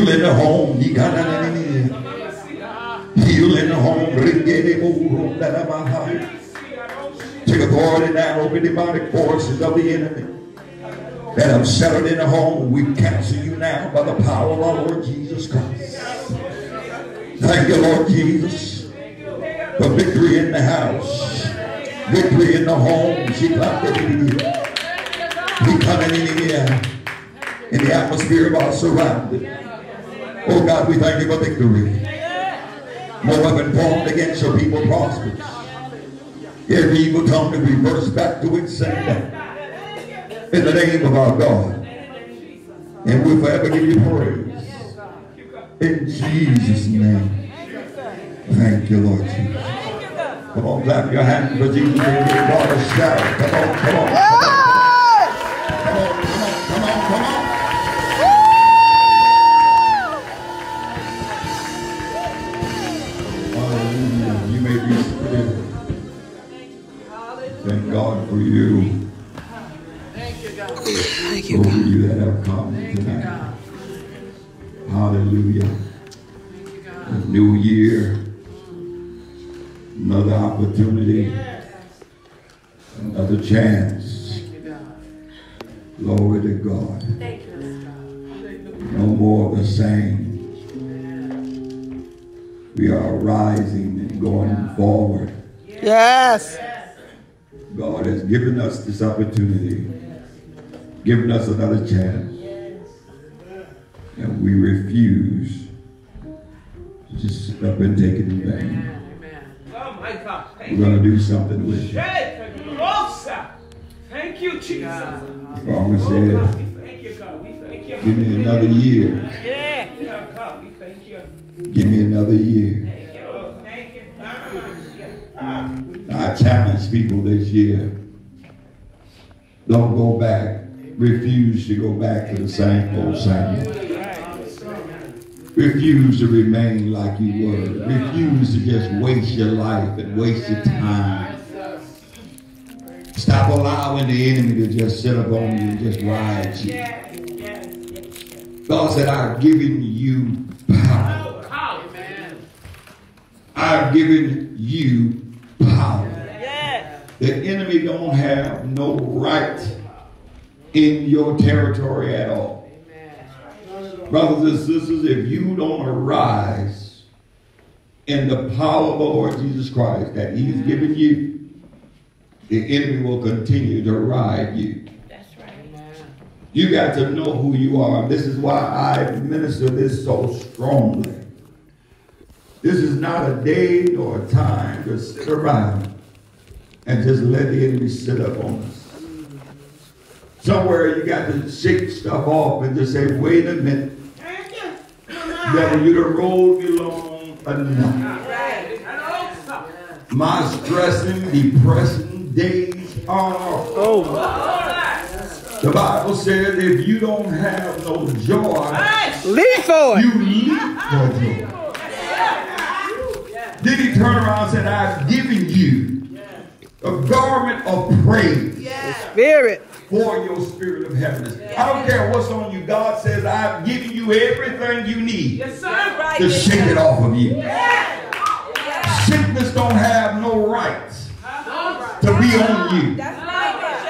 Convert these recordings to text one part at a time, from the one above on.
Heal in the home. He got an enemy. Heal in the home. Take authority now over the demonic forces of the enemy that have settled in the home. We cancel you now by the power of our Lord Jesus Christ. Thank you, Lord Jesus, for victory in the house, victory in the home. she He coming in here in the atmosphere of our surrounding. Oh God, we thank you for victory. No weapon formed against your people prospers. Every evil tongue to reverse back to its sender. In the name of our God. And we'll forever give you praise. In Jesus' name. Thank you, Lord Jesus. Come on, clap your hands for Jesus shout. Come on, come on. Come for you. Thank you, Those of God. you that have come tonight. Hallelujah. A new year. Another opportunity. Another chance. Glory to God. No more of the same. We are rising and going forward. Yes. God has given us this opportunity, given us another chance, and we refuse to just sit up and take it in vain. We're going to do something with it. Thank you, Jesus. The promise said, God, we thank you, God. Thank you. give me another year. Yeah, God, we thank you. Give me another year. I challenge people this year. Don't go back. Refuse to go back to the same old same. Refuse to remain like you were. Refuse to just waste your life and waste your time. Stop allowing the enemy to just sit up on you and just ride you. God said, I've given you. Power. I've given you power. The enemy don't have no right in your territory at all. Brothers and sisters, if you don't arise in the power of the Lord Jesus Christ that He's given you, the enemy will continue to ride you. You got to know who you are. This is why I minister this so strongly. This is not a day nor a time to sit around and just let the enemy sit up on us. Somewhere you got to shake stuff off and just say, wait a minute. Devil, you done rolled me long enough. My stressing, depressing days are over. The Bible says if you don't have no joy, Leap for it. you leap for joy. Then he turned around and said, I've given you a garment of praise Spirit. for your spirit of heaviness. I don't care what's on you. God says, I've given you everything you need Yes, sir. to shake it off of you. Sickness don't have no rights to be on you.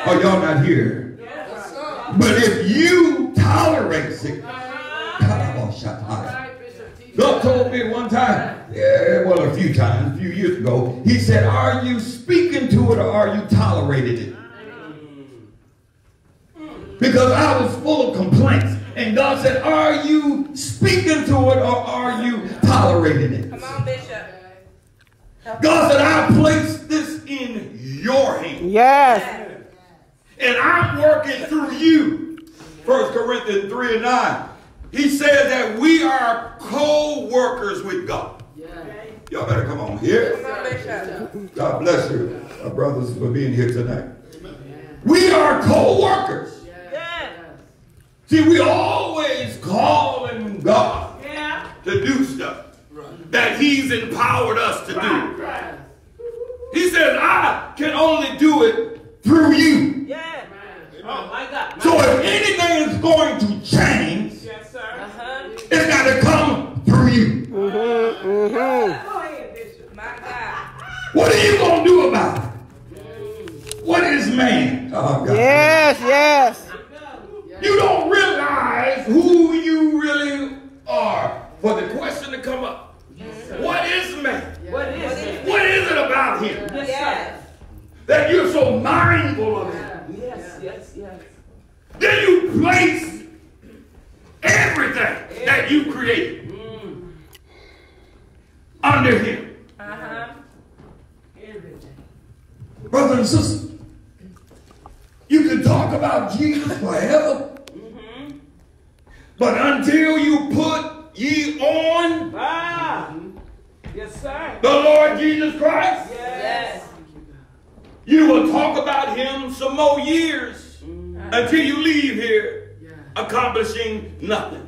Oh, y'all not here. But if you tolerate sickness, God told me one time, yeah, well, a few times, a few years ago, he said, Are you speaking to it or are you tolerating it? Because I was full of complaints. And God said, Are you speaking to it or are you tolerating it? Come on, Bishop. God said, I placed this in your hands. Yes. And I'm working through you. First Corinthians 3 and 9. He said that we are co-workers with God. Y'all better come on here. Come on, Bishop. God bless you, our brothers, for being here tonight. We are co-workers. See, we always calling God Yeah. to do stuff that He's empowered us to do. He says, I can only do it through you. Yeah. Oh my God. So if anything is going to change, Yes, sir. Uh-huh. it's got that you created under him. Uh-huh. Brothers and sisters, you can talk about Jesus forever, but until you put ye on Ah. Yes, sir. the Lord Jesus Christ, Yes. you will talk about him some more years until you leave here accomplishing nothing.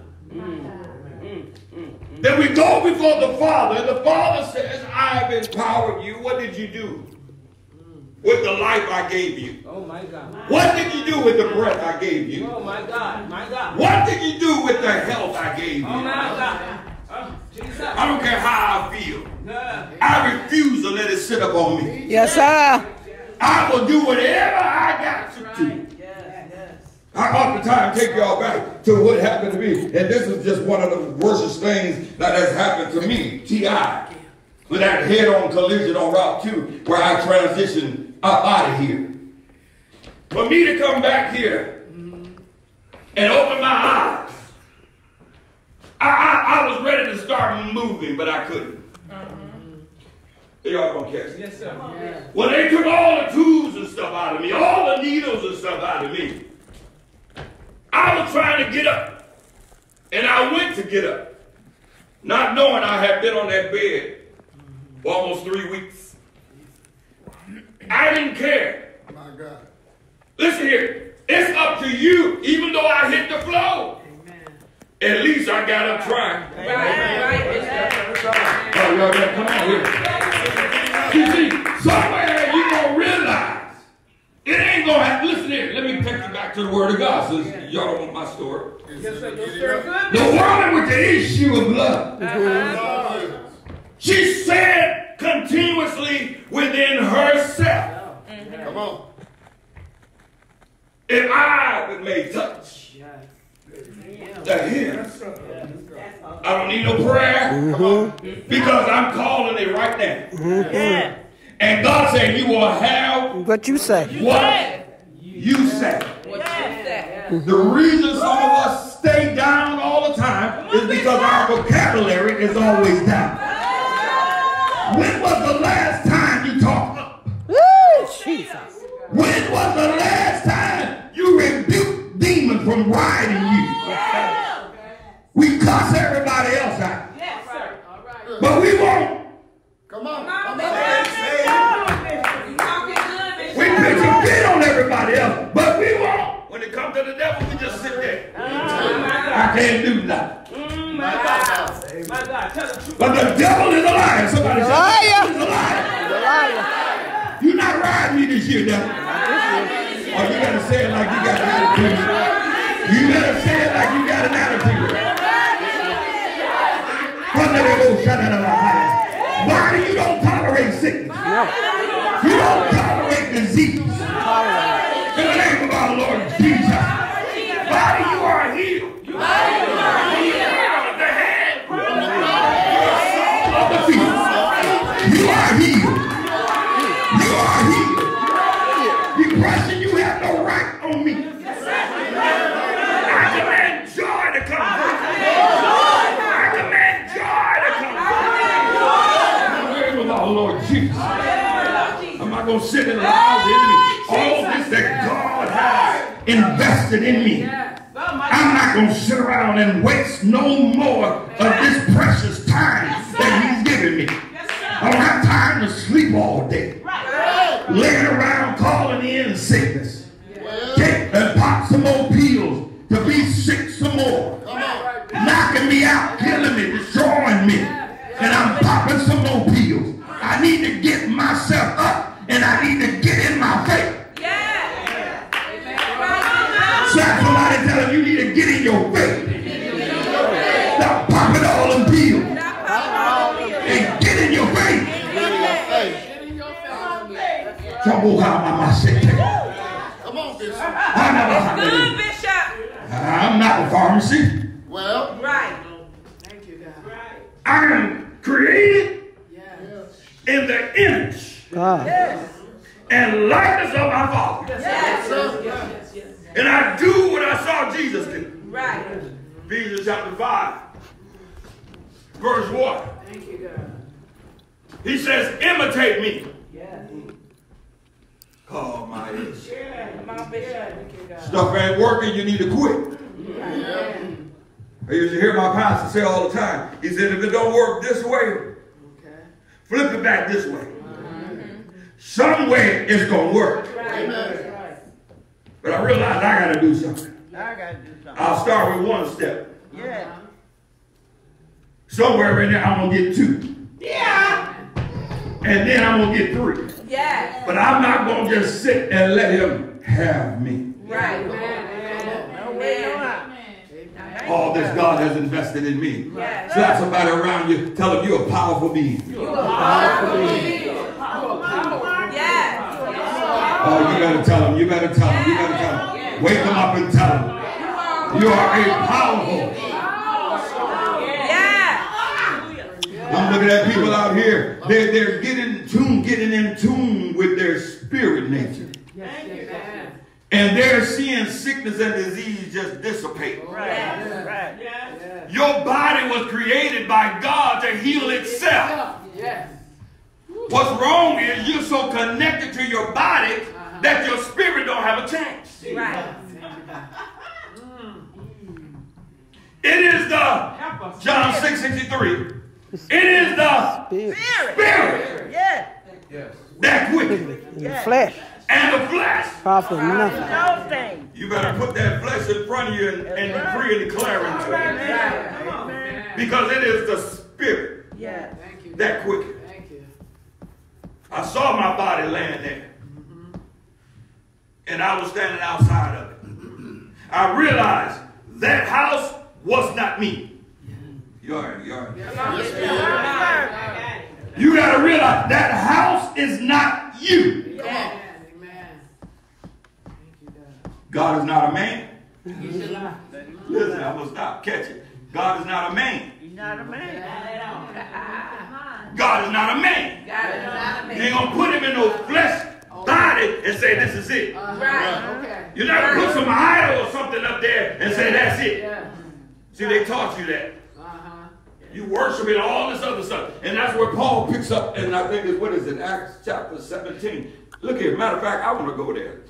Then we go before the Father, and the Father says, I've empowered you. What did you do with the life I gave you? Oh, my God. What did you do with the breath I gave you? Oh, my God. My God. What did you do with the health I gave Oh, my you? God. Oh, Jesus. I don't care how I feel. Yeah. I refuse to let it sit up on me. Yes, sir. I will do whatever I got to do. I oftentimes take y'all back to what happened to me. And this is just one of the worst things that has happened to me. T.I. With that head-on collision on Route 2 where I transitioned up out of here. For me to come back here and open my eyes. I, I, I was ready to start moving, but I couldn't. Mm-hmm. Y'all gonna catch it. Yes, sir. Well, they took all the tools and stuff out of me, all the needles and stuff out of me. I was trying to get up, and I went to get up, not knowing I had been on that bed for almost three weeks. I didn't care. My God. Listen here, it's up to you, even though I hit the floor. At least I got up trying. Right, right. Yes, sir. Oh, y'all gotta come on here. You see, somewhere you gonna realize it ain't gonna happen. Listen here, let me take you back to the word of God since y'all don't want my story. Yes, sir. Yes, sir. Good. The woman with the issue of blood, uh-huh. she said continuously within herself, mm-hmm. Come on. if I but may touch the hem, I don't need no prayer mm-hmm. because I'm calling it right now. Mm-hmm. And God said, You will have What you say? what you say. Yes. The reason some of us stay down all the time is because our vocabulary is always down. When was the last time you talked up? Woo, Jesus. When was the last time you rebuked demons from riding you? We cuss everybody to the devil, we just sit there. I can't do nothing. Mm, My God. My God. Tell the truth. But the devil is a liar. Somebody He's say, liar. "The devil is a liar. The liar. You're not riding me this year, devil. Oh, you gotta say it like you got an attitude. You gotta say it like you got an attitude. Why do you don't tolerate sickness? You don't tolerate disease. In the name of our Lord Jesus. Body, you are healed. You are healed. Of the head. Of the feet. You are healed. You are healed. Depression, you have no right on me. I demand joy to come. I demand joy to come. In the name of our Lord Jesus. I'm not going to sit and allow the enemy. All this that God has invested in me. I'm not going to sit around and waste no more of this precious time that he's given me. I don't have time to sleep all day. Laying around calling in sickness. Take and pop some more pills to be sick some more. Knocking me out, killing me, destroying me. And I'm popping some more pills. I need to get myself up and I need to Come on, Bishop. I'm good, Bishop. I'm not a pharmacy. Well, Right. Thank you, God. Right. I am created in the image God. and likeness of my Father. Yes. Yes. Yes. And I do what I saw Jesus do. Right. Ephesians chapter 5, verse 1. Thank you, God. He says, imitate me. Yes. Oh my Yeah. Come on, Bishop. Thank you, God. Stuff ain't working, you need to quit. Yeah. I used to hear my pastor say all the time. He said, if it don't work this way, Okay. flip it back this way. Some way it's gonna work. Right. Right. But I realized I gotta do something. I gotta do something. I'll start with one step. Yeah. Somewhere in there I'm gonna get two. Yeah. And then I'm gonna get three. Yes. But I'm not gonna just sit and let him have me. Right. Amen. way, no how. All this God has invested in me. Yes. Slap somebody around you, tell them you're a powerful being. Yes. Oh, you better tell them, you better tell them, you better tell them. Wake them up and tell them. You are a powerful. Yes. I'm looking at people out here. They're, they're getting tune, getting in tune with their spirit nature. Amen. And they're seeing sickness and disease just dissipate. Right, right. Your body was created by God to heal itself. Yes. What's wrong is you're so connected to your body that your spirit don't have a chance. Right. Mm. It is the John 6 63. It is the Spirit. spirit Yeah. That quickens In the flesh. and the flesh. Profit nothing. Those things. You better put that flesh in front of you and, and decree and declare into it. Amen. Because it is the spirit Yeah. Thank you. that quickens. Thank you. I saw my body laying there. And I was standing outside of it. I realized that house was not me. You all right, you all right. You got to realize that house is not you. Amen. Amen. Thank you, God. God is not a man. Listen, I'm going to stop. Catch it. God is not a man. You're not a man. God is not a man. God is not a You man. ain't going to put him in no flesh oh. body and say this is it. Uh-huh. Right. Okay. You're not going to put some idol or something up there and say that's it. Yeah. See, they taught you that. You worship it, all this other stuff. And that's where Paul picks up, and I think it's, what is it, Acts chapter 17. Look here, matter of fact, I want to go there.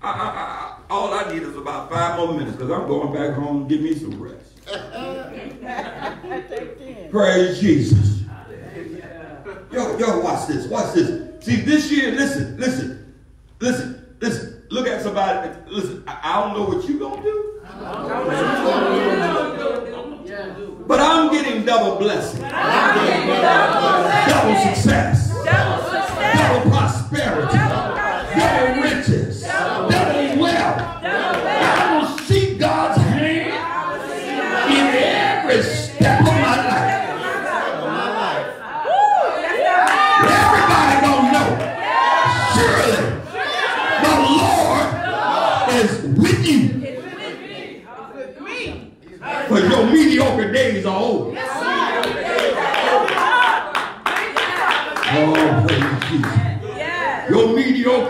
I, I, I, all I need is about five more minutes because I'm going back home give me some rest. Praise Jesus. Yo, yo, watch this, watch this. See, this year, listen, listen, listen, listen. Look at somebody, listen, I, I don't know what you're going to do, Yeah. But I'm getting double blessing, double success. Double success. double prosperity, double riches,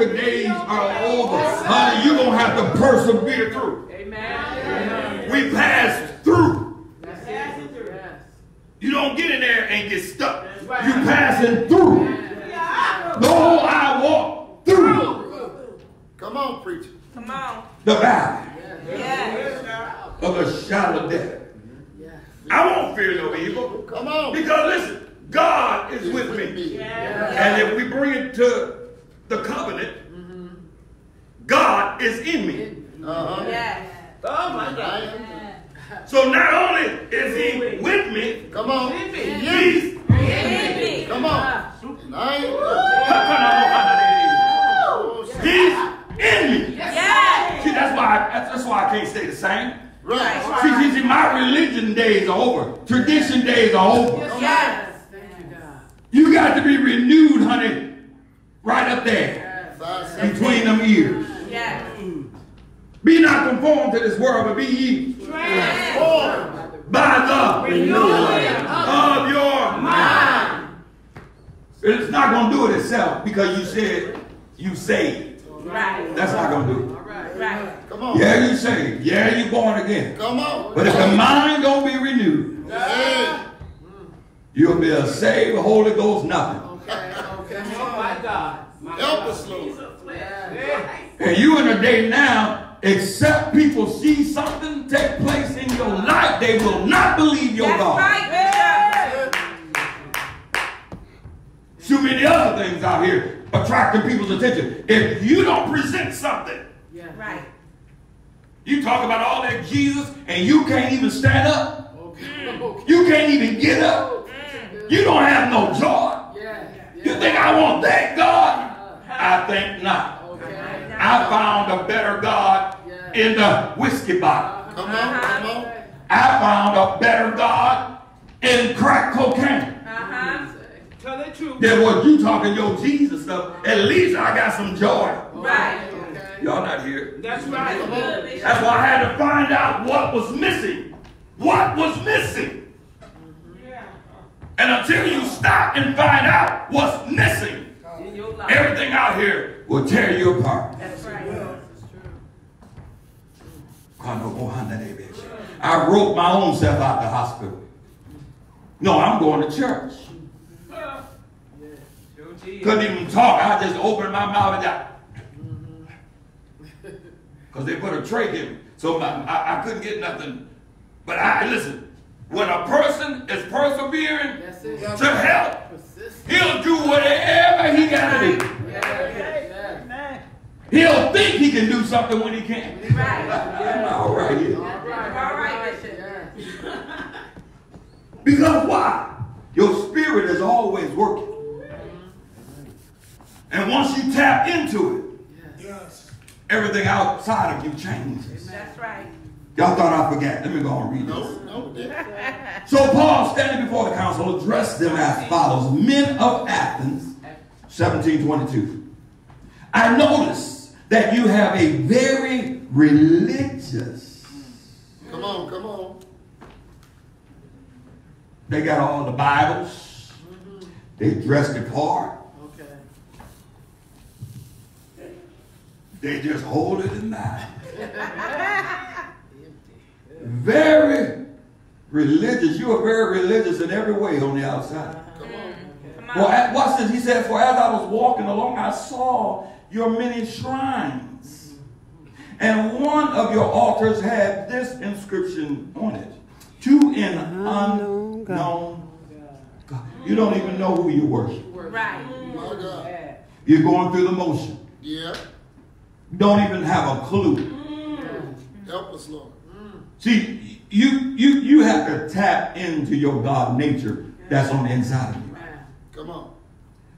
mediocre days are over. Honey, you're going to have to persevere through. Amen. We passed through. That's it. Yes. You don't get in there and get stuck. You passing through. Though I walk through Come on, preacher. Come on. the valley Yes. of the shadow of death. I won't fear no evil. Come on. Because listen, God is with me. And if we bring it to the covenant, God is in me. Uh-huh. Yes. Oh my God. Right. So not only is he with me, Come on. he's in me. Come on. He's in me. Yes. See, that's why that's, that's why I can't stay the same. Right. See, see, see, my religion days are over. Tradition days are over. Yes. Thank you, God. You got to be renewed, honey, right up there Five, between them ears. Yes. Be not conformed to this world, but be ye four. by the renewing of your mind. It's not going to do it itself because you said you saved. Right. That's not going to do it. Right. Come on. Yeah, you saved. Yeah, you born again. Come on. But if the mind don't be renewed, Hey. You'll be a saved Holy Ghost nothing. Okay, okay. My God. My Help God. us, Lord. He's a And you in a day now, except people see something take place in your life, they will not believe your That's God. right, Bishop. Too many other things out here attracting people's attention. If you don't present something, Yeah. Right. you talk about all that Jesus and you can't even stand up. Okay. Okay. You can't even get up. You don't have no joy. Yeah. You think I want that God? I think not. Okay. I found a better God in the whiskey bottle. Come on, come on. I found a better God in crack cocaine. Uh-huh. Tell the truth. Than what you talking your Jesus stuff. At least I got some joy. Right. Y'all not here. That's right. That's why I had to find out what was missing. What was missing? And until you stop and find out what's missing, In your life. everything out here will tear you apart. That's right. I wrote my own self out the hospital. No, I'm going to church. Couldn't even talk. I just opened my mouth and got. Because they put a trach in me. So my, I, I couldn't get nothing. But I, listen, when a person is persevering That's to help, he'll do whatever he got to do. Yeah. Yeah. He'll think he can do something when he can't. Right. All right. yeah. All right. All right, Yeah. Because why? Your spirit is always working. And once you tap into it, Yes. everything outside of you changes. That's right. Y'all thought I forgot. Let me go and read this. So Paul, standing before the council, addressed them as follows: Men of Athens, 1722. I notice that you have a very religious. Come on, come on. They got all the Bibles. Mm-hmm. They dress the part. Okay. They just hold it in mind. Very religious. You are very religious in every way on the outside. Come on. Come Well, on. at- watch this. He said, For as I was walking along, I saw your many shrines. And one of your altars had this inscription on it To an unknown God. You don't even know who you worship. Right. My God. You're going through the motion. Yeah. Don't even have a clue. Help us, Lord. See, you you you have to tap into your God nature that's on the inside of you. Come on.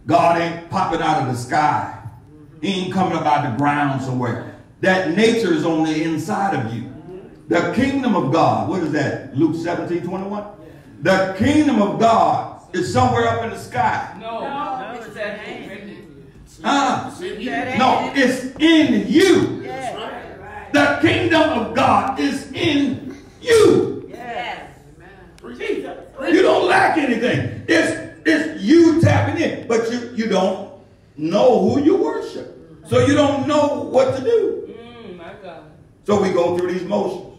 God ain't popping out of the sky. He ain't coming up out the ground somewhere. That nature is on the inside of you. The kingdom of God, what is that? Luke 17, 21? The kingdom of God is somewhere up in the sky. No. No. It's that hand. Uh, in you. no, it's in you. That's right. The kingdom of God is in you. Yes. You don't lack anything. It's it's you tapping in, but you you don't know who you worship, so you don't know what to do. Mm, my God. So we go through these motions,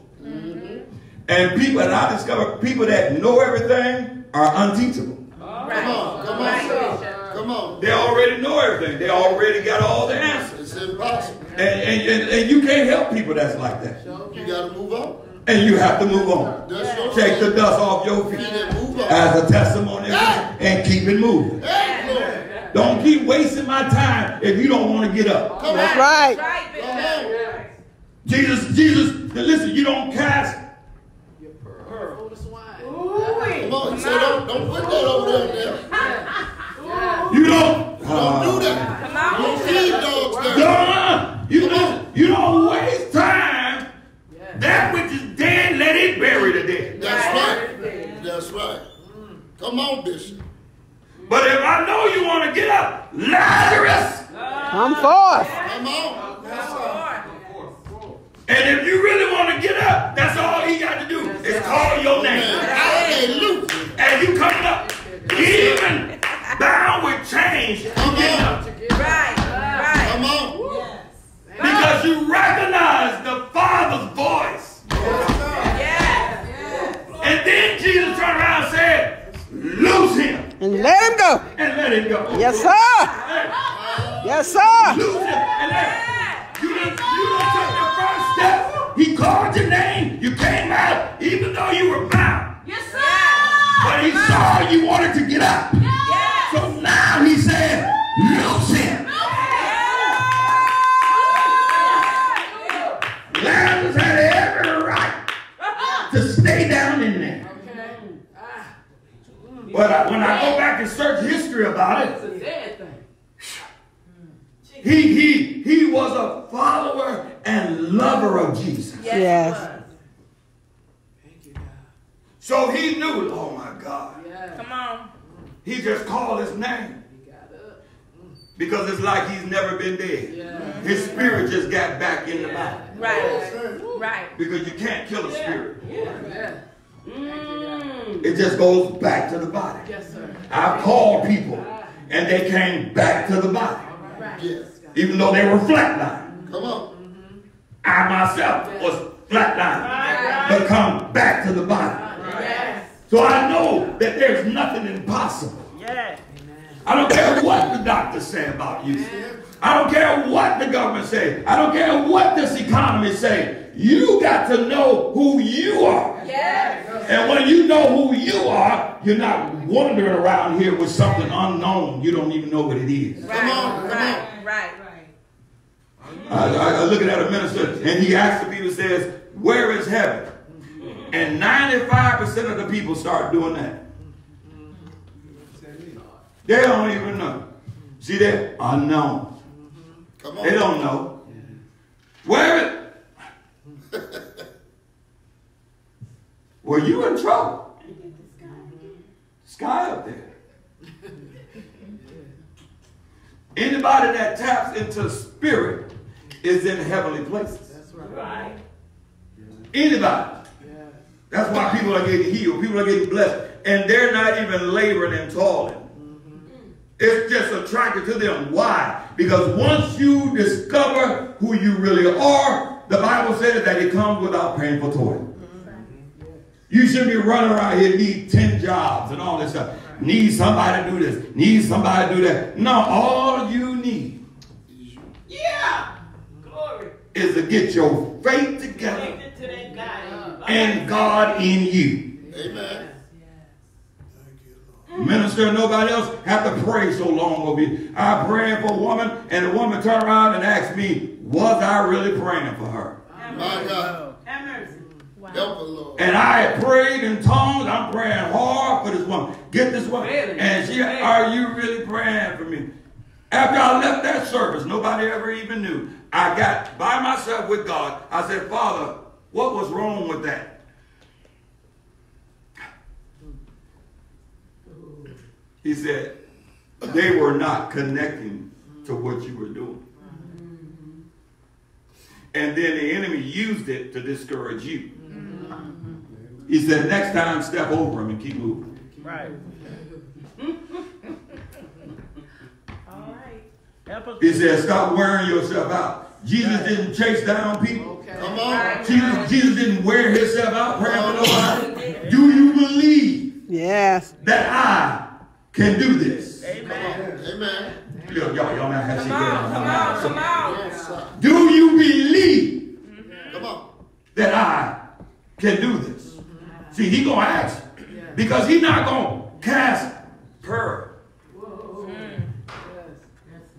and people and I discover people that know everything are unteachable. Right. Come on, come on, Right, Come on. They already know everything. They already got all the answers, It's impossible. and and, and, and you can't help people that's like that. You got to move on. And you have to move on. Take the dust off your feet feet and move on. as a testimony and keep it moving. Don't keep wasting my time if you don't want to get up. That's right. Right, Come Bishop. on. Jesus, Jesus, listen, you don't cast. Your pearl. Hold the swine. Come on. So don't, don't put that over there. You don't. Don't do that. Come on, Don't Bishop. feed dogs Uh, there. no, you don't. You don't waste time. Yeah. That which is dead, let it bury the dead. That's right. That's right. Come on, Bishop. But if I know you want to get up, Lazarus, Come forth. Come on. and if you really want to get up, that's all he got to do is call your Man, name. hallelujah. And you coming up, even bound with chains, Come getting on. up. Right. Right. Come on. Because you recognize the Father's voice. Yes. And then Jesus turned around and said, Loose him. And let him go. and let him go. Yes, sir. Yes, sir. Lose it and let you didn't, you didn't take the first step. He called your name. You came out even though you were bound. Yes, sir. But he saw you wanted to get out. Yes. So now he said, loose him. Lazarus had every right to stay down in there. But I, when I go back and search history about it, It's a dead thing. he, he, he was a follower and lover of Jesus. Yes. Thank you, God. So he knew, oh my God. Yeah. Come on. He just called his name He got up. because it's like he's never been dead. Yeah. His spirit just got back in the body. Right. Right. Because you can't kill a spirit. Yeah. Mm. It just goes back to the body. Yes, sir. I've called people and they came back to the body. Right. Yes. Even though they were flatlined. Come on. I myself was flatlined. But come back to the body. Yes. So I know that there's nothing impossible. Yeah. I don't care what the doctors say about you. I don't care what the government say. I don't care what this economy say. You got to know who you are. Yes. And when you know who you are, you're not wandering around here with something unknown. You don't even know what it is. Right. on, come right. Right. I, I, I looking at a minister and he asks the people, says, where is heaven? And 95% of the people start doing that. They don't even know. See that? Unknown. Come They don't know. Where is... well, you in trouble. Sky up there. Anybody that taps into spirit is in heavenly places. That's right. Right. Anybody. Yeah. That's why people are getting healed. People are getting blessed. And they're not even laboring and toiling. Mm -hmm. It's just attracted to them. Why? Because once you discover who you really are, the Bible says that it comes without painful toil. You shouldn't be running around here need 10 jobs and all this stuff. Need somebody to do this. Need somebody to do that. No, all you need Yeah. Glory. is to get your faith together to that guy. and God in you. Amen. Minister and nobody else have to pray so long over you. I praying for a woman, and the woman turned around and asked me, was I really praying for her? My God. Have mercy. Help Lord. And I had prayed in tongues. I'm praying hard for this woman. Get this woman. Really? And she, are you really praying for me? After I left that service, nobody ever even knew. I got by myself with God. I said, Father, what was wrong with that? He said, they were not connecting to what you were doing. And then the enemy used it to discourage you. He said, next time, step over him and keep moving. Right. All right. He said, stop wearing yourself out. Jesus didn't chase down people. Okay. Come on. Jesus, Jesus didn't wear himself out praying for nobody. Do you believe Yes. that I can do this? Amen. Amen. Y'all, y'all, y'all not have Come to on. Come on. Come on. Yes. Do you believe Come on. that I can do this? Mm-hmm. See, he gonna ask because he not gonna cast pearl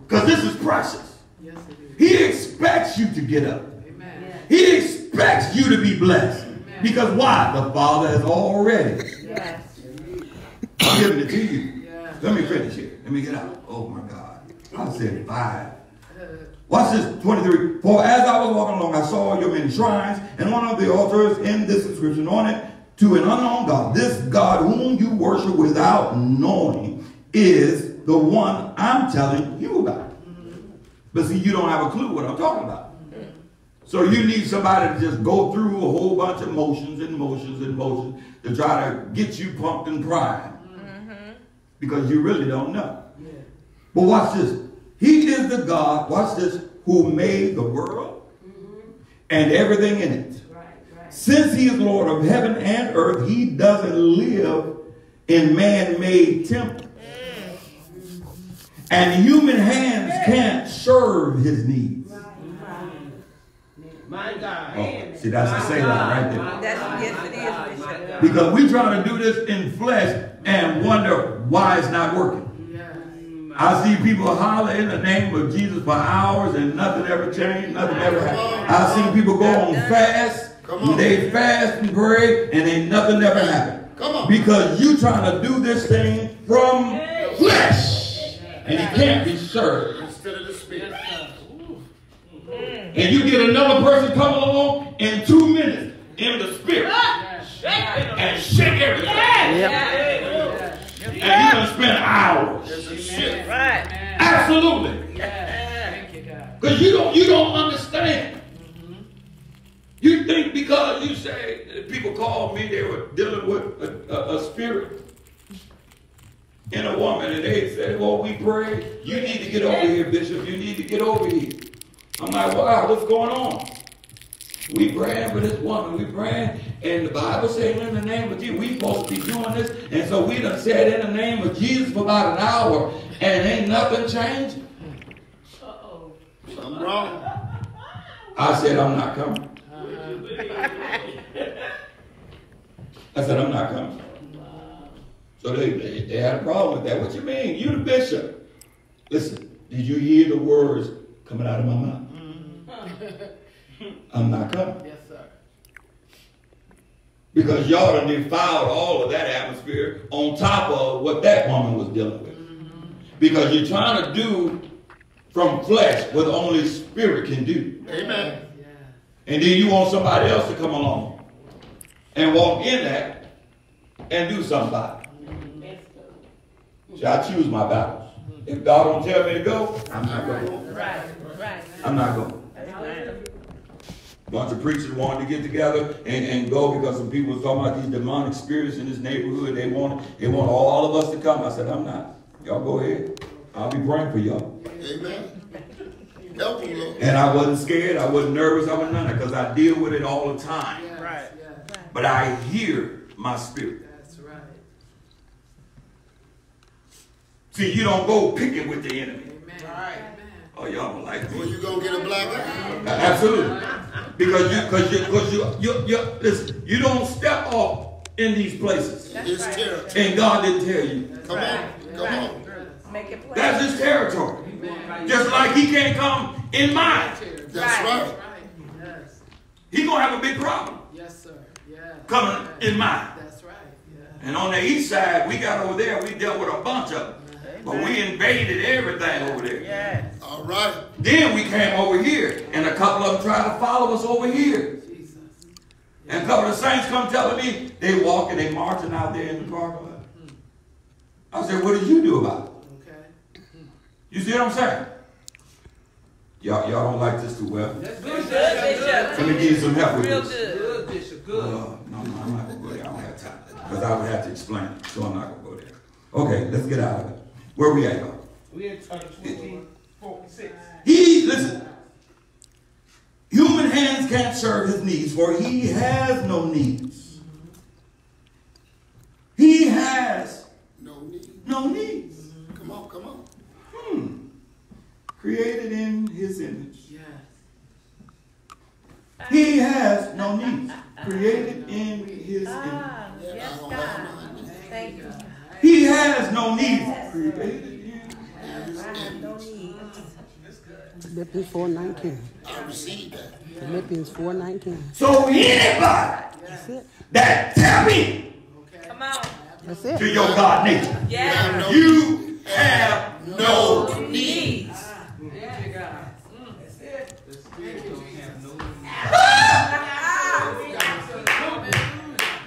because this is precious. Yes, it is. He expects you to get up. Amen. He expects you to be blessed because why? The Father has already Yes. given it to you. Let me finish here. Let me get out. Oh my God. I said five. Watch this, 23. For as I was walking along, I saw your many shrines, and one of the altars in this inscription on it, to an unknown God. This God whom you worship without knowing is the one I'm telling you about. But see, you don't have a clue what I'm talking about. So you need somebody to just go through a whole bunch of motions and motions and motions to try to get you pumped and primed. Because you really don't know. But watch this. He is the God, watch this, who made the world mm-hmm. and everything in it. Since he is Lord of heaven and earth, he doesn't live in man-made temples. And human hands can't serve his needs. My God. Oh, see, that's a say right there. That's, yes, it is, Bishop. Because we trying to do this in flesh and wonder why it's not working. I see people holler in the name of Jesus for hours and nothing ever changed, nothing ever happened. I see people go on fast, Come on. they fast and pray, and ain't nothing ever happened. Come on. Because you trying to do this thing from flesh, and it can't be served. Instead of the spirit. And you get another person come along in two minutes in the spirit and shake everything. And you're gonna spend hours. Right. Absolutely. Thank you, God. Because you don't you don't understand. You think because you say people called me, they were dealing with a, a, a spirit in a woman, and they said, "Well, we pray. You need to get over here, Bishop. You need to get over here." I'm like, "Wow, what's going on?" We praying for this woman. We praying, and the Bible saying in the name of Jesus, we supposed to be doing this, and so we done said in the name of Jesus for about an hour, and ain't nothing changed. I'm wrong. I said, I'm not coming. I said, I'm not coming. So they, they, they had a problem with that. What you mean? You the bishop. Listen, did you hear the words coming out of my mouth? Mm-hmm. I'm not coming. Yes, sir. Because y'all done defiled all of that atmosphere on top of what that woman was dealing with. Mm-hmm. Because you're trying to do from flesh what only spirit can do. Amen. And then you want somebody else to come along and walk in that and do something about it. See, I choose my battles. If God don't tell me to go, I'm not going. Right, right. I'm not going. Bunch of preachers wanted to get together and, and go because some people was talking about these demonic spirits in this neighborhood. They want they want all of us to come. I said, I'm not. Y'all go ahead. I'll be praying for y'all. Amen. Help them, Lord. And I wasn't scared. I wasn't nervous. I wasn't none because I deal with it all the time. Yes, Right. yes. But I hear my spirit. That's right. See, you don't go picking with the enemy. Amen. Amen. Oh, y'all don't like Well, me. you gonna get a black eye. Absolutely. Because you, because you, because you, you, you, listen, you don't step off in these places. It's territory. And God didn't tell you. Come on. Come on. Make it play. That's his territory. Just like he can't come in mine. That's Right. right. Right. Yes. He gonna have a big problem Yes, sir. Yes. coming in mine. That's right. Yeah. And on the east side, we got over there, we dealt with a bunch of them. But we invaded everything over there. Yes. All right. Then we came over here, and a couple of them tried to follow us over here. Jesus. And a couple of saints come telling me they walking, they marching out there in the parking lot. I said, what did you do about it? Okay. You see what I'm saying? Y'all, y'all don't like this too well. That's Good, Bishop. Let me give you some help with Real this. good. Good, Bishop. Uh, Good. no, no, I'm not gonna go there. I don't have time. Because I would have to explain it. So I'm not gonna go there. Okay, let's get out of it. Where we at, y'all? We in uh, 2046. He, listen. Human hands can't serve his needs, for he has no needs. He has No need. no needs. Come on. Come on. Hmm. Created in his image. Yes. He has no needs. Created in his image. Ah, yes, don't have God. Thank you. He has no need. Philippians in I have no. Philippians 4.19. I received that. Philippians 4.19. So anybody That's it. that tell me Come on. That's to your God nature, Yes. you have no No needs. Thank you, God. The spirit don't have no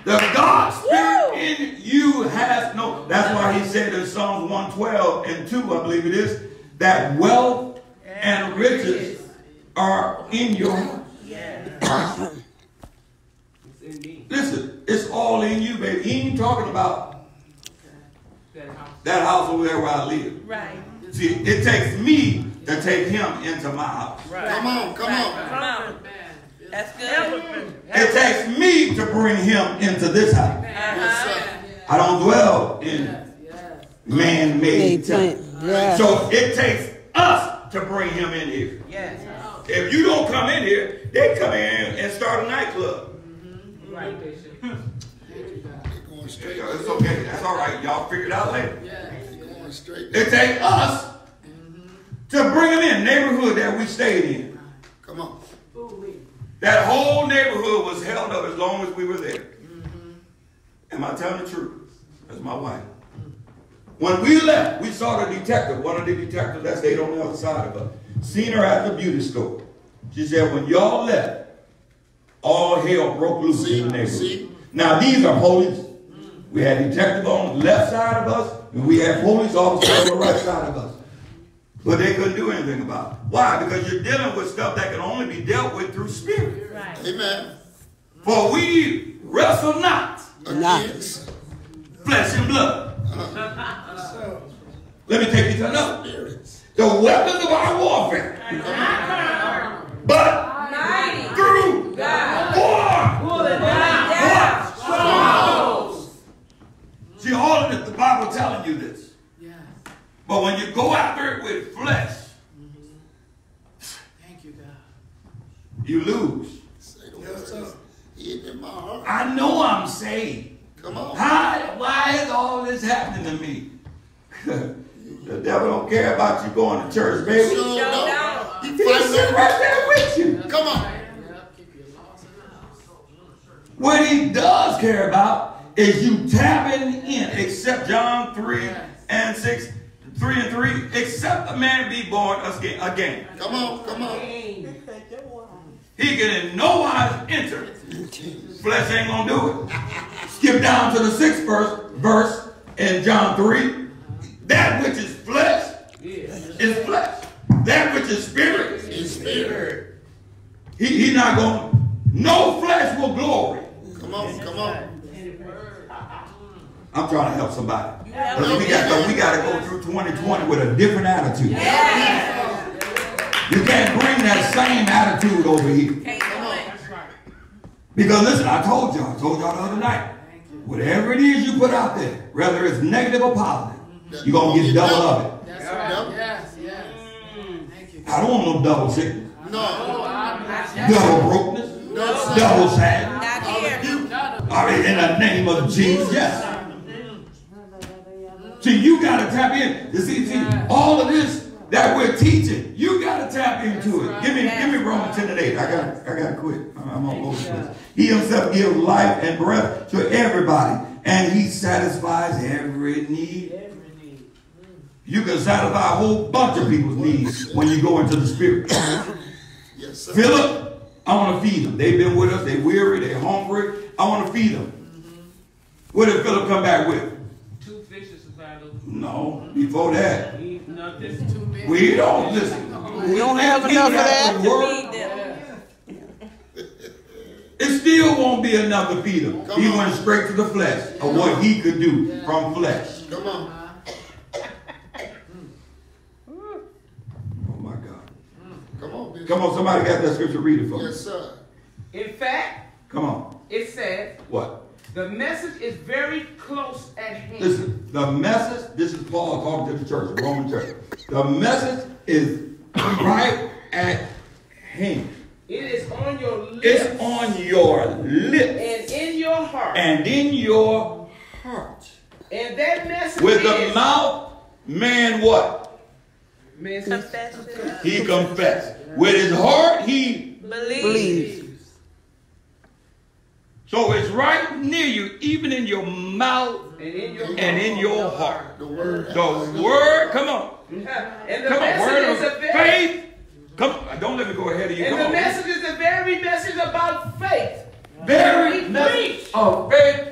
The God spirit in you has no. That's why he said in Psalms 112 and 2, I believe it is, that wealth and riches are in your heart. It's. Listen, it's all in you, baby. He ain't talking about That house. over there where I live. Right. See, it takes me to take him into my house. Come on. Come on. Come on. That's good. It takes me to bring him into this house. Uh-huh. Sir. I don't dwell in Yes. man-made Made temple. Yes. So it takes us to bring him in here. Yes. If you don't come in here, they come in and start a nightclub. Mm-hmm. Right, Bishop. They're straight. It's okay. That's all right. Y'all figure it out later. They're going straight. It takes us mm-hmm. to bring them in. Neighborhood that we stayed in. Come on. That whole neighborhood was held up as long as we were there. Mm-hmm. Am I telling the truth? That's my wife. When we left, we saw the detective, one of the detectives that stayed on the other side of us. Seen her at the beauty store. She said, when y'all left, all hell broke loose See? in the neighborhood. See? Now these are police. We had detective on the left side of us, and we had police officers on the right side of us. But they couldn't do anything about it. Why? Because you're dealing with stuff that can only be dealt with through spirit. Amen. For we wrestle not Nah. Against flesh and blood. Let me take you to another. spirits. The weapons of our warfare. But Mighty. through God. war. Down. What? See, all of this, the Bible telling you this. Yes. But when you go after it with flesh, Thank you, God. you lose. Say the words. Hid in my heart. I know I'm saved. Come on. How, why is all this happening to me? the devil don't care about you going to church, baby. Sure Show don't. He He's sitting right there with you. Come on. Yep, keep your laws in the house. What he does care about is you tapping in, except John 3 and 6, 3 and 3, except a man be born again. again. Come on. Come on. He can in no wise enter. Flesh ain't gonna do it. Skip down to the sixth verse, verse in John 3. That which is flesh is flesh. That which is spirit is spirit. He, he not going, no flesh will glory. Come on. Come on. I'm trying to help somebody. We got, we got to go through 2020 with a different attitude. You can't bring that same attitude over here. Can't do it. Because listen, I told y'all, I told y'all the other night, whatever it is you put out there, whether it's negative or positive, you're going to get double of it. That's Yep. right. Yes, yes. Thank you. I don't want no double sickness, No. I'm double brokenness, No. double sad. Not here. You. I mean, in the name of Jesus, yes. See, you got to tap in. You see, see, all of this that we're teaching, you got to tap into it. Give me, give me Romans 10 and 8. I got, I got to quit. I'm all over the place. He himself gives life and breath to everybody, and he satisfies every need. You can satisfy a whole bunch of people's needs when you go into the spirit. Yes, sir. Philip, I want to feed them. They've been with us. They weary. They hungry. I want to feed them. What did Philip come back with? Two fishes about those. No, before that. Eat nothing. Too big. We don't listen. We don't have enough of that. The word, Feed them. it still won't be enough to feed him. Come He on. went straight to the flesh of what he could do from flesh. Come on. Oh my God. Come on, Bishop. Come on, somebody got that scripture. Read it for me. Yes, sir. In fact, Come on. it says What? The message is very close at hand. Listen, the message, this is Paul talking to the church, the Roman church. The message is right at hand. It is on your lips It's on your lips and in your heart. and in your heart. And that message With the is mouth, man what? message. Confession. He confessed. With his heart, he. Believe. Believe. So it's right near you, even in your mouth And in your and in your heart. The word. The word, come on. And the Come on, message word is of very faith. Come on, don't let me go ahead of you. and Come the on. message is the very message about faith. very We message of faith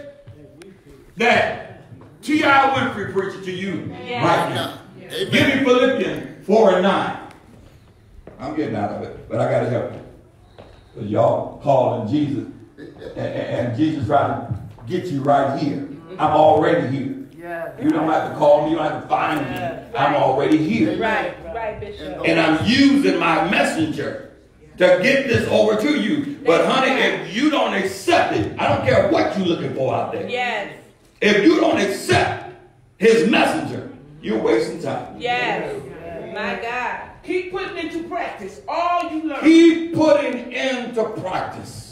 that T.I. Winfree preaching to you Yeah. right now. Amen. Give me Philippians 4 and 9. I'm getting out of it, but I got to help you. Because y'all calling Jesus, and, and- and Jesus trying to get you right here. Mm-hmm. I'm already here. Yeah. You don't have to call me, you don't have to find me. I'm already here. Right, right, Bishop. And I'm using my messenger to get this over to you. But honey, if you don't accept it, I don't care what you're looking for out there. Yes. If you don't accept his messenger, you're wasting time. Yes. My God. Keep putting into practice all you learn. Keep putting into practice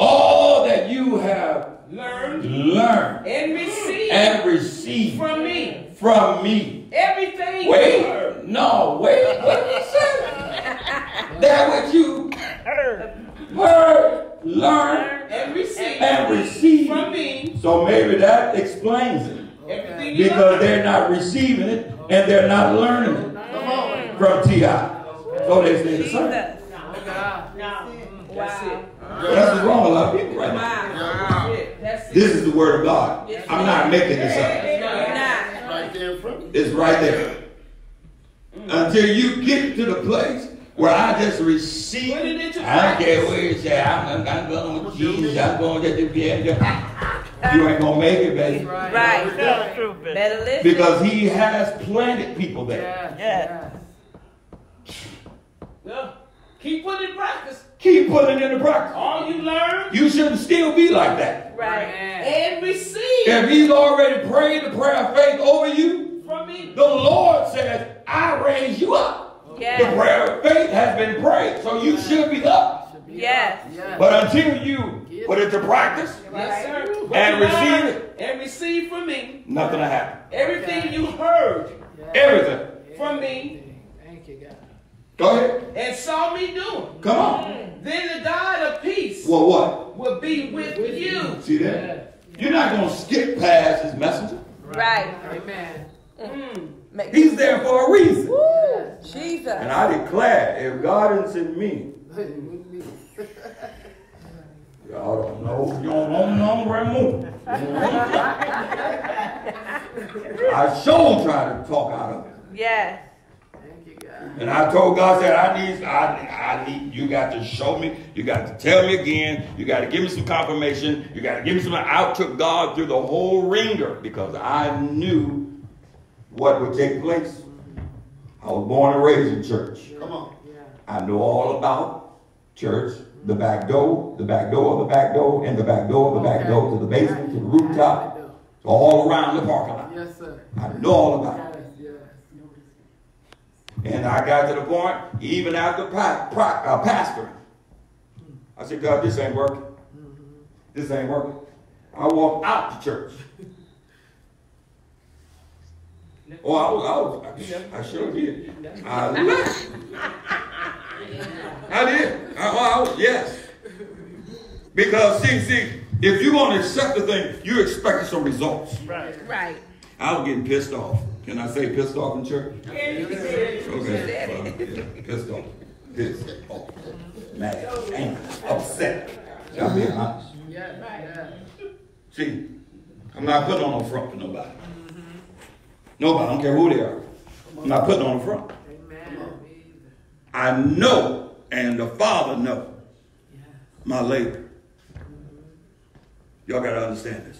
all that you have Learn learned and receive and received from me. from me. Everything you Wait, heard. no, wait, what did you say? That what you heard, heard learned, And receive and received. from me. So maybe that explains it. Everything you Because they're not receiving it and they're not learning it from T.I. So they stay the Jesus. same. That's Wow. It. That's what's wrong with a lot of people right now. Wow. That's it. That's it. This is the word of God. I'm not making this up. You're not. Right there in front of you. It's right there. Until you get to the place where I just receive. Put it into I don't care practice. where you say I'm, I'm going with Jesus. I'm going to do You ain't gonna make it, baby. Right. Better listen. Because He has planted people there. Yeah. Well, keep putting in practice Keep putting it into practice. all you learn You shouldn't still be like that. Right. and receive If He's already prayed the prayer of faith over you, from me. the Lord says, "I raise you up." Yes. The prayer of faith has been prayed, so you should be up. Yes. But until you put it to practice, Yes, sir. And receive it. And receive from me nothing will happen. everything you heard Everything. from me Thank you, God. Go ahead. and saw me doing. Come on. Then the God of peace Well, what? will be with you. See that? You're not going to skip past his messenger. Right. Amen. Mm. He's there for a reason. Woo. Jesus. And I declare, if God didn't send me, y'all don't know. You don't know no remove. I sure try to talk out of it. Yes. Thank you, God. And I told God, I said, I need, I, I need, you got to show me, you got to tell me again, you got to give me some confirmation, you got to give me some, I took God through the whole wringer because I knew what would take place. I was born and raised in church. Come on. I know all about church, the back door, the back door, the back door, and the back door, the back door, to the basement, to the rooftop, all around the parking lot. Yes, sir. I know all about it. Yes, yes. And I got to the point, even after pa- pa- uh, pastoring, I said, God, this ain't working. This ain't working. I walked out the church. Oh, I was, I, was, I, I sure did. I left. I did. I, I was, yes. Because, see, see, if you're going to accept the thing, you're expecting some results. Right. Right. I was getting pissed off. Can I say pissed off in church? Okay. well, yeah, Pissed off. Pissed off. Mad. Angry. Upset. Y'all being honest. Yes, yes. See, I'm not putting on no front for nobody. Nobody. I don't care who they are. I'm not putting on a front. I know, and the Father know my labor. Y'all got to understand this.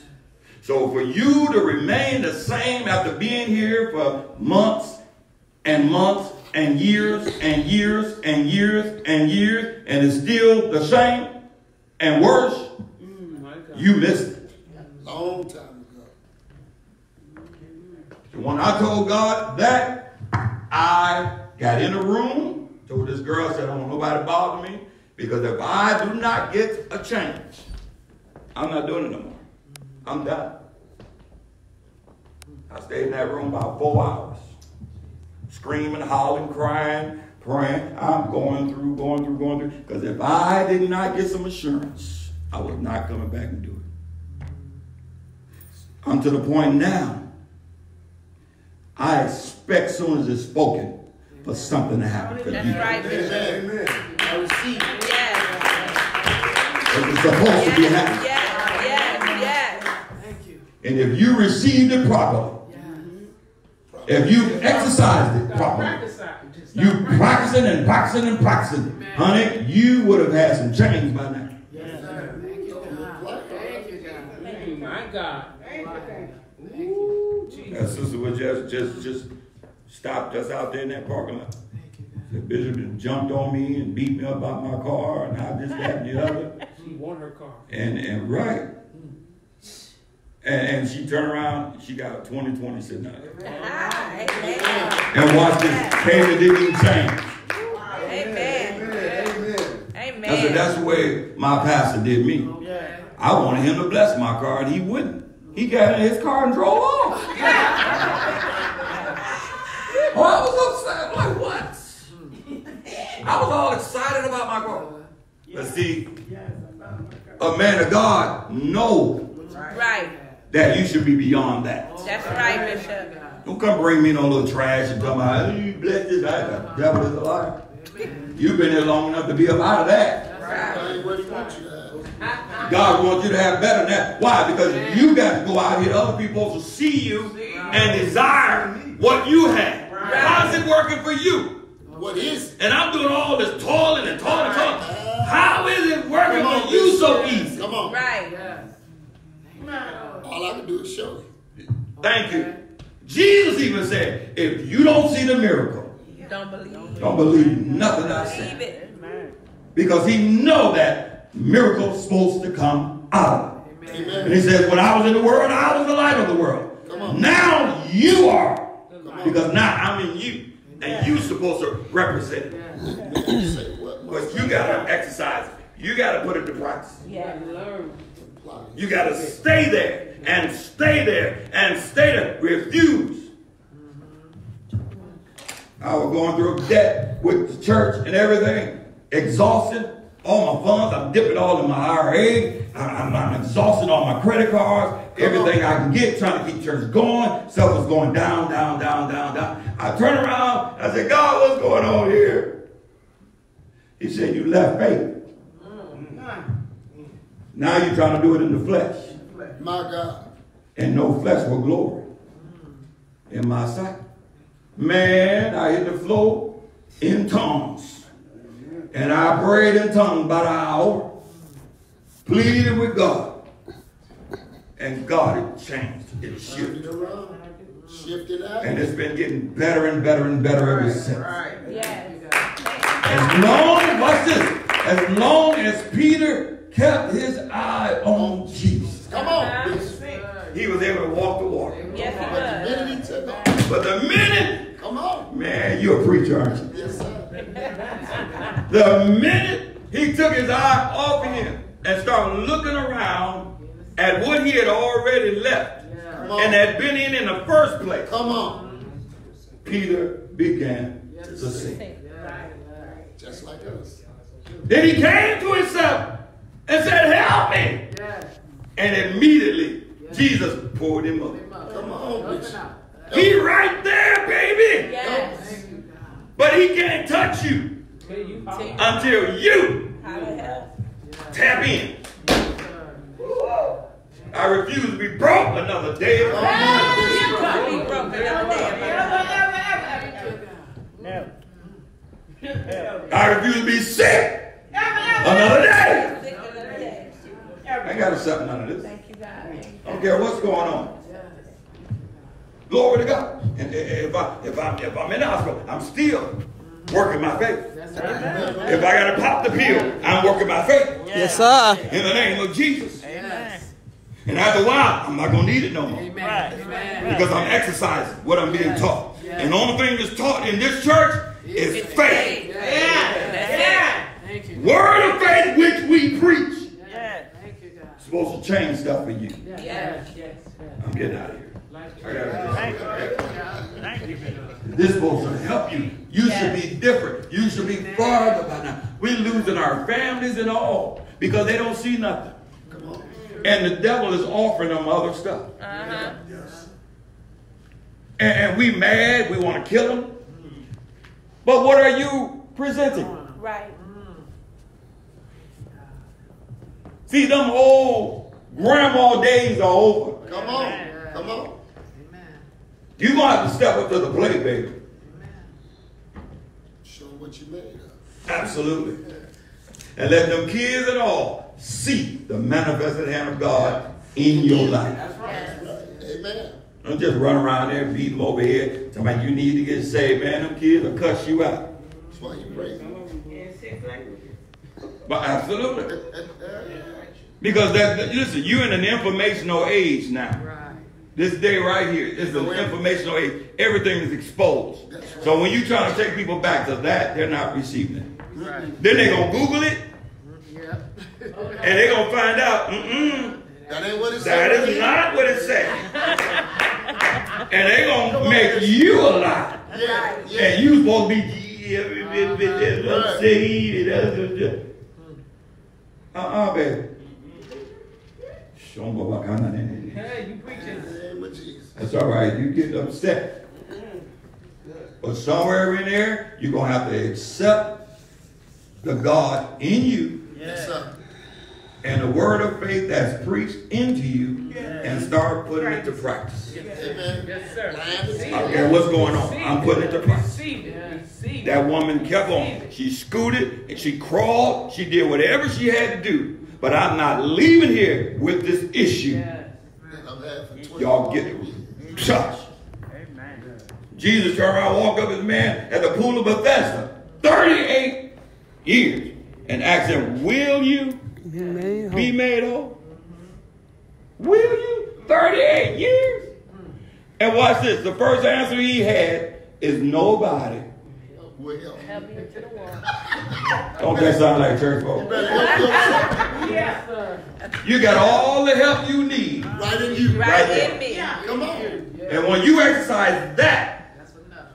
So for you to remain the same after being here for months and months and years and years and years and years, and it's still the same and worse, mm, you missed it. Long time ago. So when I told God that, I got in the room, told this girl, I said, I don't want nobody to bother me, because if I do not get a change, I'm not doing it no more. I'm done. I stayed in that room about four hours, screaming, hollering, crying, praying. I'm going through, going through, going through. Because if I did not get some assurance, I was not coming back and do it. I'm to the point now. I expect soon as it's spoken for something to happen. That's you- right, Bishop. Amen. I receive it. Yes. 'cause It's supposed to be Yes. happening. Yes. Yes. Yes. Thank you. And if you received it properly, if you exercised it properly, Practice out. You practicing and practicing and practicing, honey, you would have had some change by now. Yes, sir. Thank you, God. Thank you, God. Mm, My God. Thank you. That sister was just, just, just stopped us out there in that parking lot. The bishop had jumped on me and beat me up about my car and I this, that, and the other. She won her car. And, and right. And, and she turned around, she got a 2020 sitting out there. Amen. And watch this, came and didn't even change. Amen. Amen. Amen. I said, Amen. that's the way my pastor did me. I wanted him to bless my car, and he wouldn't. He got in his car and drove off. oh, I was upset. I'm like, what? I was all excited about my car. But see, a man of God no. Right. That you should be beyond that. That's right, Bishop. Don't come bring me no little trash and tell me, how you bless this. I, the devil is a liar. You've been here long enough to be up out of that. That ain't what he wants you. God wants you to have better than that. Why? Because you got to go out here, other people to see you and desire what you have. How's it working for you? What is it? And I'm doing all this toiling and toiling, toiling. How is it working for you so easy? Come on. Right. All I can do is show you. Thank you. Jesus even said, if you don't see the miracle, Don't believe. don't believe nothing I say. It. Because he know that miracle's supposed to come out of it. And he says, when I was in the world, I was the light of the world. Come on. Now you are. Because now I'm in you. And you're supposed to represent it. But you got to exercise it. You got to put it to practice. Yeah. apply. You got to stay there and stay there and stay there. Refuse. I was going through debt with the church and everything, exhausted. All my funds, I'm dipping all in my IRA. I- I'm, I'm exhausting all my credit cards, everything I can get, trying to keep church going. Stuff was going down, down, down, down, down. I turn around, I said, God, what's going on here? He said, You left faith. Mm. Now you're trying to do it in the flesh. My God. And no flesh will glory in my sight. Man, I hit the floor in tongues. And I prayed in tongues about an hour, pleaded with God. And God had changed. It Turn it shifted. around. Shift out. And it's been getting better and better and better ever since. Yes. As long, watch this, as long as Peter kept his eye on Jesus, Come on. He was able to walk the walk. Yes, he But the minute he took off. But the minute, Come on. man, you're a preacher, aren't you? Yes, sir. The minute he took his eye off of him and started looking around at what he had already left Come and had been in in the first place, Come on. Peter began to sink. Just like us. Then he came to himself and said, Help me! And immediately Jesus pulled him up. Come on, Bishop. He right there, baby! Yes. But he can't touch you until you How the hell? tap in. I refuse to be broke another day of my. You be broke another day of my life. I refuse to be sick another day. Sick another day. I ain't got to something none of this. Thank you, God. I don't care what's going on. Glory to God. And if I if I if I'm in the hospital, I'm still working my faith. If I gotta pop the pill, I'm working my faith. Yes, sir. In the name of Jesus. Amen. And after a while, I'm not gonna need it no more. Because I'm exercising what I'm being taught. And the only thing that's taught in this church is faith. That's it. Word of faith which we preach. Thank you, God. Supposed to change stuff for you. Yes. yes. I'm getting out of here. I gotta This is supposed to help you. You should be different. You should be farther by now. We're losing our families and all because they don't see nothing. Come on. And the devil is offering them other stuff. Uh-huh. And, and we mad, we want to kill them. But what are you presenting? Right. See, them old grandma days are over. Come on. Come on. You're going to have to step up to the plate, baby. Show what you made of. Absolutely. And let them kids and all see the manifested hand of God in your life. That's right. Amen. Don't just run around there and beat them over here. Tell me you need to get saved, man. Them kids will cuss you out. That's why you pray. But absolutely. Because that, that- listen, you're in an informational age now. Right. This day right here is an informational age. Everything is exposed. Right. So when you trying to take people back to that, they're not receiving it. Right. Then they're gonna Google it Yep. and they're gonna find out, mm-mm, That ain't what it that said. is not what it said. And they're gonna make you a lie. Yeah, yeah. And you supposed to be uh, saved. Uh-uh, baby. Show me what kind of name. Hey, you preaching. In the Jesus. That's all right. You get upset. Mm-hmm. But somewhere in there, you're going to have to accept the God in you Yes, sir. and the word of faith that's preached into you and start putting it to practice. Amen. Yes, sir. Land I don't care what's going on. I'm putting it to practice. Receive it. Receive. That woman kept on. She scooted and she crawled. She did whatever she had to do. But I'm not leaving here with this issue. Yes. I've had for 20 Y'all get it. Shush. Jesus turned around, walked up the man at the pool of Bethesda, 38 years, and asked him, Will you be made whole? Will you? 38 years? And watch this. The first answer he had is nobody. Will help. Don't that sound like church folk? Better help yourself. Yes, sir. You got all the help you need. Right in you. Right there. me. Come on. And when you exercise that, That's enough.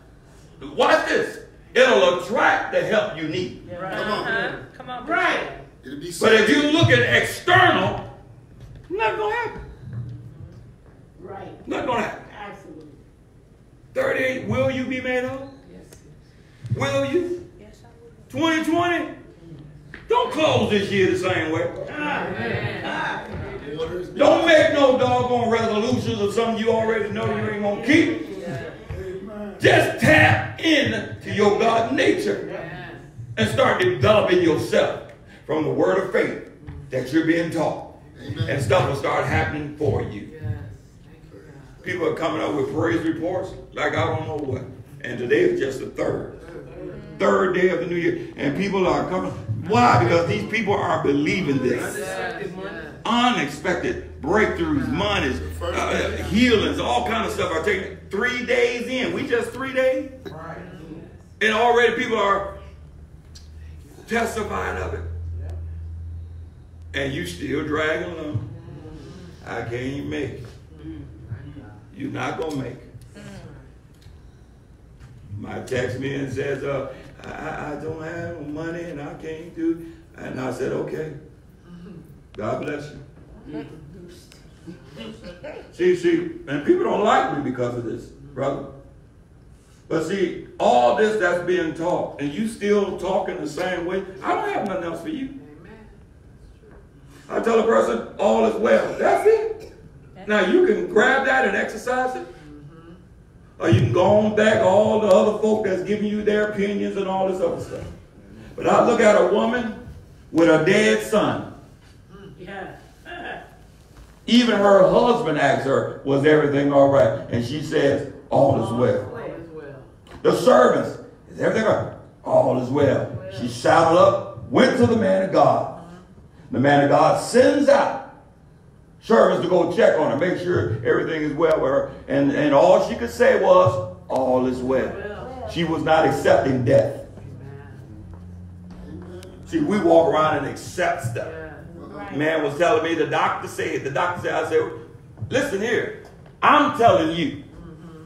watch this. It'll attract the help you need. right Come on. Uh-huh. Come on. Right. It'll be But if you look at external, nothing gonna happen. Right. Nothing gonna happen. Absolutely. 38, will you be made whole? Will you? Yes, I will. 2020? Don't close this year the same way. Don't make no doggone resolutions of something you already know you ain't gonna keep. Just tap into your God nature and start developing yourself from the word of faith that you're being taught. And stuff will start happening for you. Yes. Thank you, God. People are coming up with praise reports like I don't know what. And today is just the third. Third day of the new year. And people are coming. Why? Because these people are believing this. Unexpected breakthroughs, monies, uh, healings, all kind of stuff are taking three days in. We just three days. And already people are testifying of it. And you still dragging along. I can't even make it. You're not gonna make it. My text me and says, uh, I, I don't have money and I can't do. And I said, okay. God bless you. see, see, and people don't like me because of this, brother. But see, all this that's being taught, and you still talking the same way, I don't have nothing else for you. I tell a person, all is well. That's it. Now you can grab that and exercise it. Or you can go on back all the other folk that's giving you their opinions and all this other stuff. But I look at a woman with a dead son. Yeah. Even her husband asks her, was everything all right? And she says, all is well. All is well. The servants, is everything all right? All is well. She saddled up, went to the man of God. The man of God sends out servants to go check on her, make sure everything is well with her. And, and all she could say was, all is well. She was not accepting death. See, we walk around and accept stuff. Man was telling me, the doctor said, the doctor said, I said, listen here, I'm telling you, mm-hmm.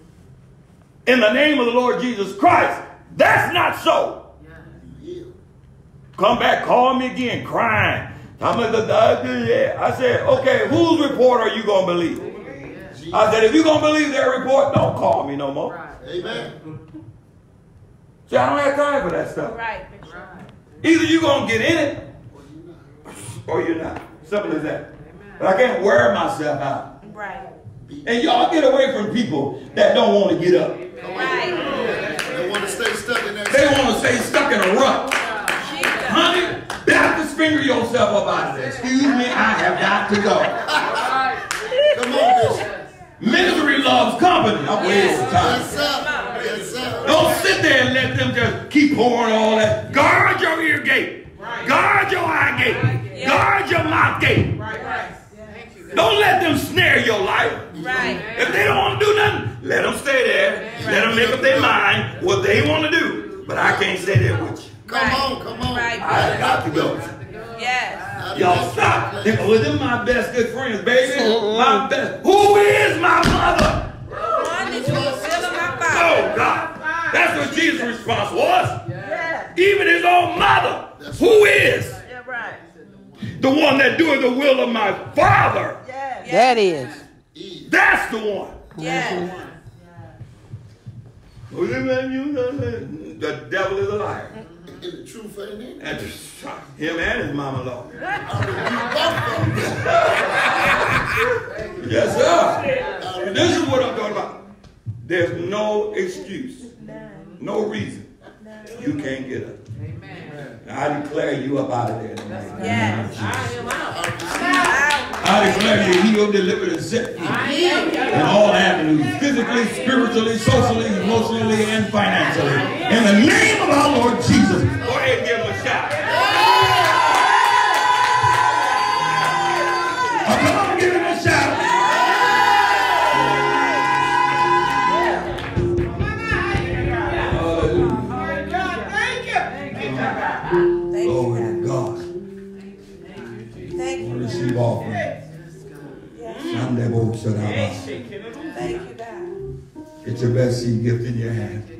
in the name of the Lord Jesus Christ, that's not so. Come back, call me again, crying. I'm like, the uh, doctor, yeah. I said, okay, whose report are you going to believe? I said, if you're going to believe their report, don't call me no more. Right. Amen. See, I don't have time for that stuff. Right. Right. Either you're going to get in it or you're not. Simple as that. But I can't wear myself out. Right. And y'all get away from people that don't want to get up. Right. They want to stay stuck in that. They want to stay stuck in a rut. Oh, Honey, Baptist finger yourself up out of there. Excuse me, I have got to go. Come on, Bishop. Misery loves company. I'm way over time. Yes, sir. Yes, sir. Don't sit there and let them just keep pouring all that. Guard your ear gate. Guard your eye gate. Guard your mouth gate. Don't let them snare your life. Right. If they don't want to do nothing, let them stay there. Let them make up their mind what they want to do. But I can't stay there with you. Come Right. on, come on. Right. I got to go. Yes. Y'all stop. Well, them my best good friends, baby. Uh-uh. My best. Who is my mother? One that you will fill in my Oh, God. That's what Jesus' response was. Yeah. Even his own mother. Who is Yeah, right. the one that doeth the will of my Father? Yeah. That is. That's the one. Yes. The devil is a liar. The truth ain't in. And him and his mama law. Yes, sir. This is what I'm talking about. There's no excuse, no reason you can't get up. I declare you up out of there. tonight. Yes. I am out. I declare you healed, delivered, and set free in all avenues, physically, spiritually, socially, emotionally, and financially. In the name of our Lord Jesus. Your best seed gift in your hand.